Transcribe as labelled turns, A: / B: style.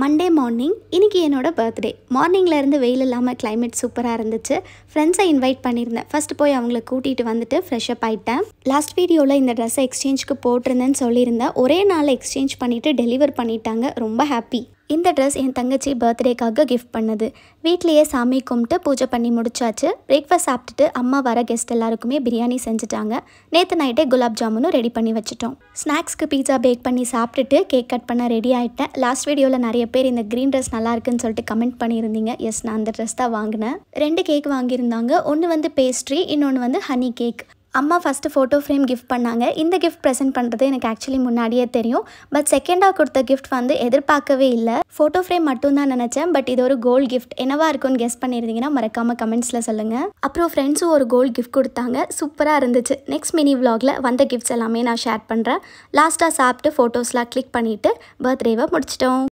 A: Monday morning இன்றைக்கி என்னோடய birthday மார்னிங்லேருந்து வெயில் இல்லாமல் கிளைமேட் சூப்பராக இருந்துச்சு. ஃப்ரெண்ட்ஸை இன்வைட் பண்ணியிருந்தேன் ஃபர்ஸ்ட் போய் அவங்கள கூட்டிகிட்டு வந்துட்டு ஃப்ரெஷ்அப் ஆகிட்டேன் லாஸ்ட் வீடியோவில் இந்த ட்ரெஸ்ஸை எக்ஸ்சேஞ்சுக்கு போட்டிருந்தேன்னு சொல்லியிருந்தேன். ஒரே நாள் எக்ஸ்சேஞ்ச் பண்ணிவிட்டு டெலிவர் பண்ணிட்டாங்க. ரொம்ப ஹாப்பி இந்த ட்ரெஸ் என் தங்கச்சி பர்த்டேக்காக கிஃப்ட் பண்ணது. வீட்லேயே சாமி கும்பிட்டு பூஜை பண்ணி முடிச்சாச்சு. பிரேக்ஃபாஸ்ட் சாப்பிட்டுட்டு அம்மா வர கெஸ்ட் எல்லாருக்குமே பிரியாணி செஞ்சுட்டாங்க. நேற்று நைட்டே குலாப் ஜாமுனும் ரெடி பண்ணி வச்சுட்டோம். ஸ்நாக்ஸ்க்கு பீஸா பேக் பண்ணி சாப்பிட்டுட்டு கேக் கட் பண்ண ரெடி ஆகிட்டேன் லாஸ்ட் வீடியோவில் நிறைய பேர் இந்த க்ரீன் ட்ரெஸ் நல்லா இருக்குன்னு சொல்லிட்டு கமெண்ட் பண்ணியிருந்தீங்க. எஸ் நான் அந்த ட்ரெஸ் தான் வாங்கினேன். ரெண்டு கேக் வாங்கியிருந்தாங்க. ஒன்று வந்து பேஸ்ட்ரி இன்னொன்று வந்து ஹனி கேக் அம்மா ஃபஸ்ட்டு ஃபோட்டோ ஃப்ரேம் கிஃப்ட் பண்ணாங்க. இந்த கிஃப்ட் ப்ரெசென்ட் பண்ணுறது எனக்கு ஆக்சுவலி முன்னாடியே தெரியும். பட் செகண்டாக கொடுத்த கிஃப்ட் வந்து எதிர்பார்க்கவே இல்லை. ஃபோட்டோ ஃப்ரேம் மட்டும் தான் நினச்சேன். பட் இது ஒரு கோல்டு கிஃப்ட் என்னவா இருக்கும்னு கெஸ் பண்ணியிருந்தீங்கன்னா மறக்காமல் கமெண்ட்ஸில் சொல்லுங்கள் அப்புறம் ஃப்ரெண்ட்ஸும் ஒரு கோல்டு கிஃப்ட் கொடுத்தாங்க. சூப்பராக இருந்துச்சு. நெக்ஸ்ட் மினி விலாகில் வந்த கிஃப்ட்ஸ் எல்லாமே நான் ஷேர் பண்ணுறேன் லாஸ்ட்டாக சாப்பிட்டு ஃபோட்டோஸ்லாம் கிளிக் பண்ணிவிட்டு பர்த்டேவை முடிச்சிட்டோம்.